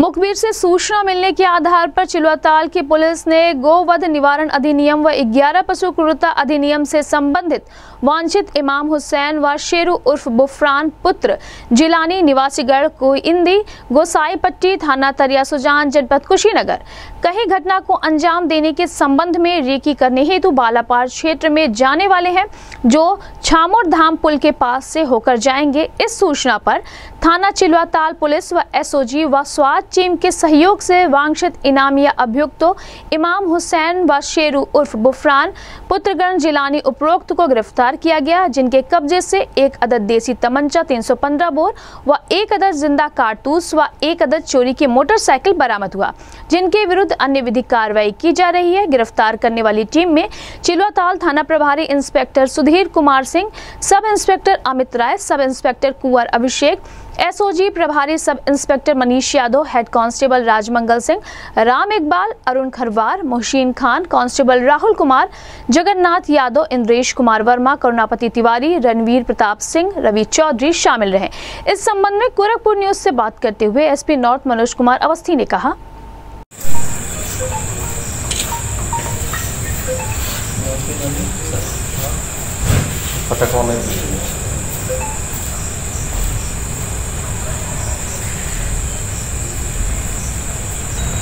मुखबिर से सूचना मिलने के आधार पर चिलवाताल की पुलिस ने गोवध निवारण अधिनियम व 11 पशु क्रूरता अधिनियम से संबंधित वांछित इमाम हुसैन व शेरू उर्फ़ बुफरान पुत्र जिलानी निवासीगढ़ को इंदी गोसाई पट्टी थाना तरिया सुजान, जनपद कुशीनगर। कहीं घटना को अंजाम देने के संबंध में रेकी करने हेतु बालापार क्षेत्र में जाने वाले हैं, जो छामोर धाम पुल के पास से होकर जाएँगे। इस सूचना पर थाना चिलवाताल पुलिस व एसओजी व स्वाद टीम के सहयोग से वांछित इनामिया अभियुक्तों इमाम हुसैन व शेरू उर्फ़ बुफरान पुत्रगण जिलानी उपरोक्त को गिरफ़्तार किया गया, जिनके कब्जे से एक अदद देसी तमंचा 315 बोर व एक अदद ज़िंदा कारतूस व एक अदद चोरी की मोटरसाइकिल बरामद हुआ। जिनके विरुद्ध अन्य विधिक कार्रवाई की जा रही है। गिरफ़्तार करने वाली टीम में चिलवाताल थाना प्रभारी inspector Sudhir Kumar Singh, sub inspector Amit Rai, sub inspector कुंवर अभिषेक एसओजी प्रभारी sub inspector Manish Yadav head constable Rajmangal Singh, Ram Iqbal, Arun Kharwar Mohsin Khan constable Rahul Kumar, Jagannath Yadav, Indresh Kumar Verma, Karunapati Tiwari, Ranveer Pratap Singh, Ravi Chaudhary शामिल रहे। इस संबंध में Gorakhpur news से बात करते हुए एसपी नॉर्थ मनोज कुमार अवस्थी ने कहा।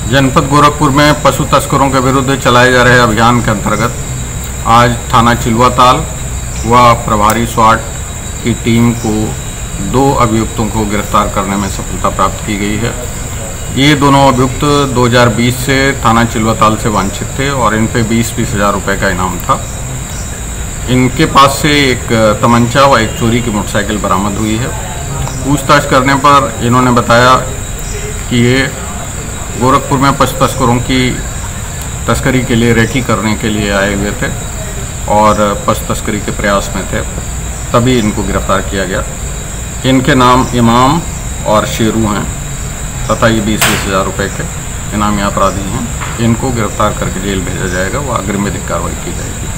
जनपद गोरखपुर में पशु तस्करों के विरुद्ध चलाए जा रहे अभियान के अंतर्गत आज थाना चिलवाताल व प्रभारी स्वाट की टीम को दो अभियुक्तों को गिरफ़्तार करने में सफलता प्राप्त की गई है। ये दोनों अभियुक्त 2020 से थाना चिलवाताल से वांछित थे और इन पे बीस बीस हज़ार रुपये का इनाम था। इनके पास से एक तमंचा व एक चोरी की मोटरसाइकिल बरामद हुई है। पूछताछ करने पर इन्होंने बताया कि ये गोरखपुर में पश तस्करों की तस्करी के लिए, रेकी करने के लिए आए हुए थे और पश तस्करी के प्रयास में थे। तभी इनको गिरफ़्तार किया गया। इनके नाम इमाम और शेरू हैं तथा ये बीस बीस हज़ार रुपये के इनामी अपराधी हैं। इनको गिरफ़्तार करके जेल भेजा जाएगा। व अग्रिम विधिक कार्रवाई की जाएगी।